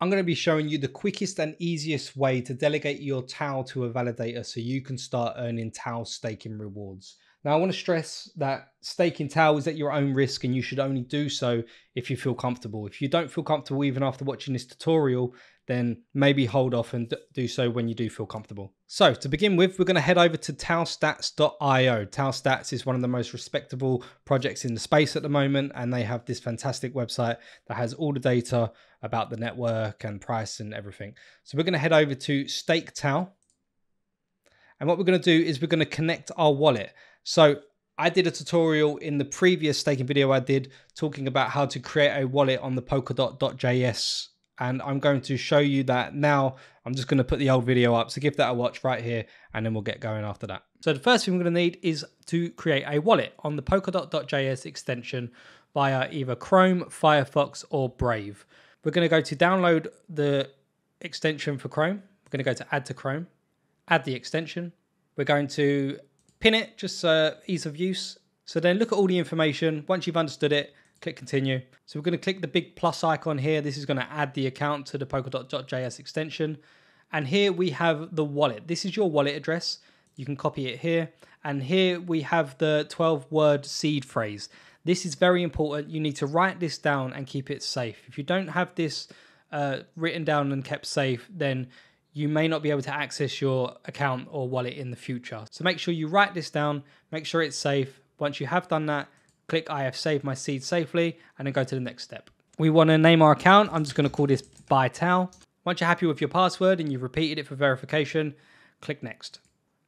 I'm going to be showing you the quickest and easiest way to delegate your TAO to a validator so you can start earning TAO staking rewards. Now, I want to stress that staking TAO is at your own risk and you should only do so if you feel comfortable. If you don't feel comfortable even after watching this tutorial, then maybe hold off and do so when you do feel comfortable. So to begin with, we're going to head over to taostats.io. Taostats is one of the most respectable projects in the space at the moment, and they have this fantastic website that has all the data about the network and price and everything. So we're going to head over to Stake TAO. And what we're going to do is we're going to connect our wallet. So I did a tutorial in the previous staking video I did talking about how to create a wallet on the polkadot.js and I'm going to show you that now. I'm just going to put the old video up, so give that a watch right here, and then we'll get going after that. So the first thing we're going to need is to create a wallet on the polkadot.js extension via either Chrome, Firefox, or Brave. We're going to go to download the extension for Chrome. We're going to go to add to Chrome, add the extension. We're going to pin it, just uh, ease of use. So then look at all the information. Once you've understood it, click continue. So we're going to click the big plus icon here. This is going to add the account to the polkadot.js extension. And here we have the wallet. This is your wallet address. You can copy it here. And here we have the 12 word seed phrase. This is very important. You need to write this down and keep it safe. If you don't have this uh, written down and kept safe, then you may not be able to access your account or wallet in the future. So make sure you write this down, make sure it's safe. Once you have done that, click I have saved my seed safely, and then go to the next step. We want to name our account. I'm just going to call this buy TAO. Once you're happy with your password and you've repeated it for verification, click next.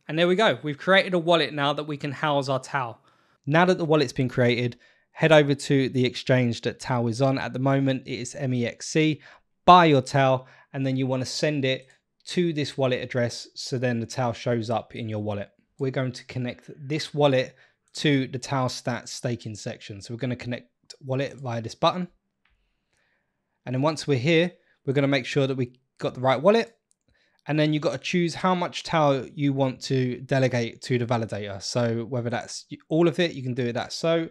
And there we go. We've created a wallet now that we can house our TAO. Now that the wallet's been created, head over to the exchange that TAO is on. At the moment, it is MEXC. Buy your TAO, and then you want to send it to this wallet address so then the TAO shows up in your wallet. We're going to connect this wallet to the Taostats staking section. So we're going to connect wallet via this button. And then once we're here, we're going to make sure that we got the right wallet. And then you've got to choose how much TAO you want to delegate to the validator. So whether that's all of it, you can do it that so,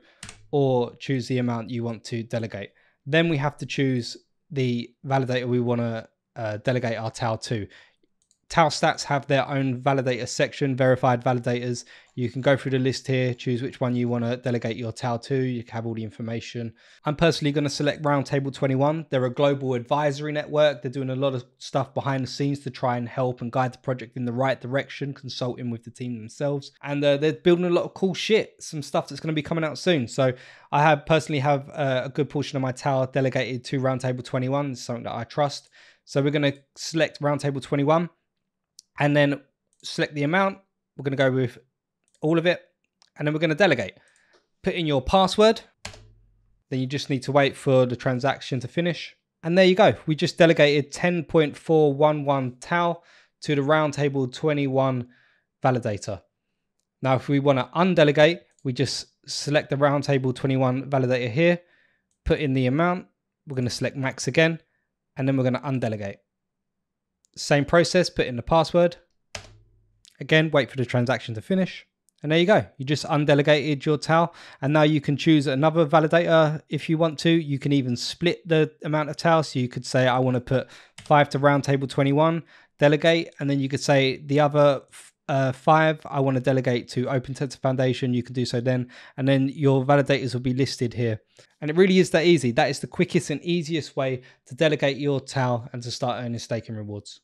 or choose the amount you want to delegate. Then we have to choose the validator we want to uh, delegate our TAO to. Taostats have their own validator section, verified validators. You can go through the list here, choose which one you want to delegate your TAO to. You have all the information. I'm personally going to select Roundtable 21. They're a global advisory network. They're doing a lot of stuff behind the scenes to try and help and guide the project in the right direction, consulting with the team themselves. And uh, they're building a lot of cool shit, some stuff that's going to be coming out soon. So I have personally have uh, a good portion of my TAO delegated to Roundtable 21. It's something that I trust. So we're going to select Roundtable 21 and then select the amount. We're going to go with all of it, and then we're going to delegate. Put in your password. Then you just need to wait for the transaction to finish. And there you go. We just delegated 10.411 TAO to the Roundtable 21 validator. Now, if we want to undelegate, we just select the Roundtable 21 validator here, put in the amount. We're going to select max again, and then we're going to undelegate. Same process, put in the password. Again, wait for the transaction to finish. And there you go. You just undelegated your TAO. And now you can choose another validator if you want to. You can even split the amount of TAO. So you could say, I want to put five to Roundtable 21, delegate. And then you could say the other uh, five, I want to delegate to Opentensor Foundation. You can do so then. And then your validators will be listed here. And it really is that easy. That is the quickest and easiest way to delegate your TAO and to start earning staking rewards.